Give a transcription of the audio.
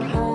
Oh.